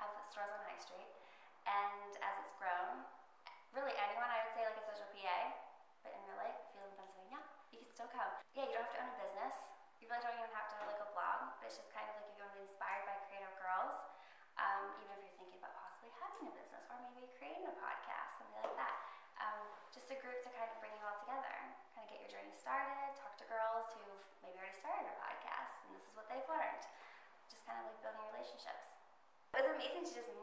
have stores on High Street. And as it's grown, really anyone I would say like a social PA, but in real life, if you live in Pennsylvania, you can still come. Yeah, you don't have to own a business. You really don't even have to have like a blog, but it's just kind of like if you want to be inspired by creative girls, um, even if you're thinking about possibly having a business or maybe creating a podcast, something like that. Um, just a group to kind of bring you all together, kind of get your journey started, talk to girls who've maybe already started a podcast and this is what they've learned. Just kind of